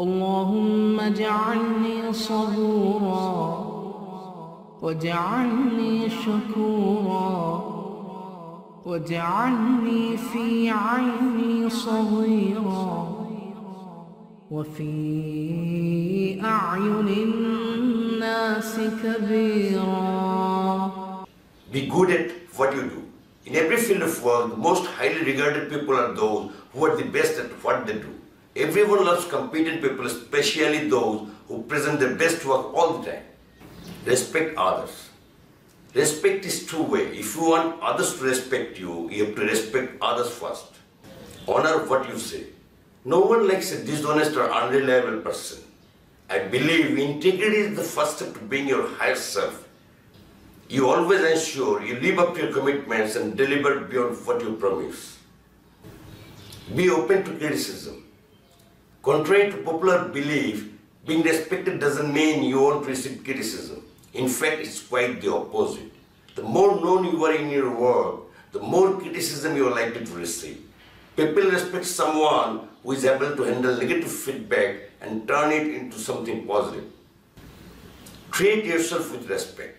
اللهم اجعلني صبورا واجعلني شكورا واجعلني في عيني صغيرا وفي أعين الناس كبيرا Be good at what you do. In every field of work, the most highly regarded people are those who are the best at what they do. Everyone loves competent people, especially those who present their best work all the time. Respect others. Respect is two-way. If you want others to respect you, you have to respect others first. Honor what you say. No one likes a dishonest or unreliable person. I believe integrity is the first step to being your higher self. You always ensure you live up to your commitments and deliver beyond what you promise. Be open to criticism. Contrary to popular belief, being respected doesn't mean you won't receive criticism. In fact, it's quite the opposite. The more known you are in your work, the more criticism you are likely to receive. People respect someone who is able to handle negative feedback and turn it into something positive. Treat yourself with respect.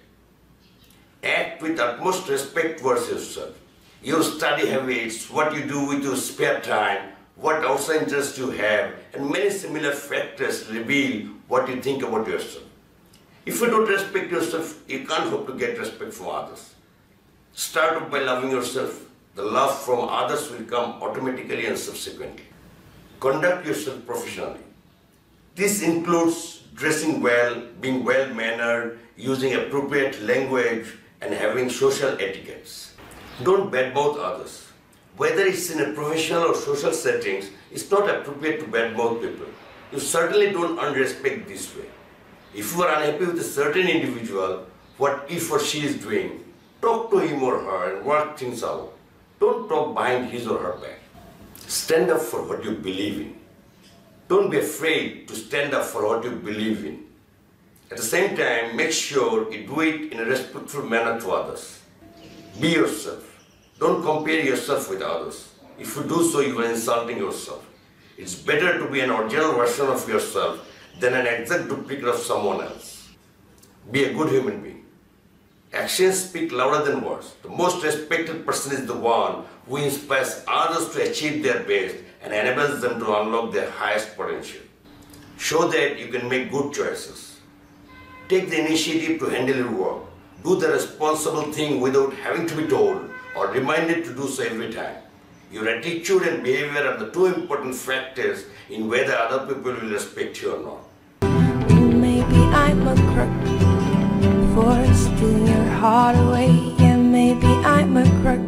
Act with utmost respect towards yourself. Your study habits, what you do with your spare time, what outside interests you have, and many similar factors reveal what you think about yourself. If you don't respect yourself, you can't hope to get respect from others. Start off by loving yourself. The love from others will come automatically and subsequently. Conduct yourself professionally. This includes dressing well, being well mannered, using appropriate language, and having social etiquettes. Don't badmouth others. Whether it's in a professional or social settings, it's not appropriate to badmouth people. You certainly don't earn respect this way. If you are unhappy with a certain individual, what if or she is doing, talk to him or her and work things out. Don't talk behind his or her back. Stand up for what you believe in. Don't be afraid to stand up for what you believe in. At the same time, make sure you do it in a respectful manner to others. Be yourself. Don't compare yourself with others. If you do so, you are insulting yourself. It's better to be an original version of yourself than an exact duplicate of someone else. Be a good human being. Actions speak louder than words. The most respected person is the one who inspires others to achieve their best and enables them to unlock their highest potential. Show that you can make good choices. Take the initiative to handle your work. Do the responsible thing without having to be told or reminded to do so every time. Your attitude and behavior are the two important factors in whether other people will respect you or not. Maybe I'm a crook for stealing your heart away. Yeah, maybe I'm a crook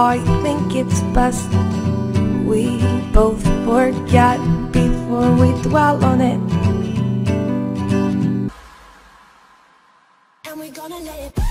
So I think it's best we both forget before we dwell on it. And we're gonna let it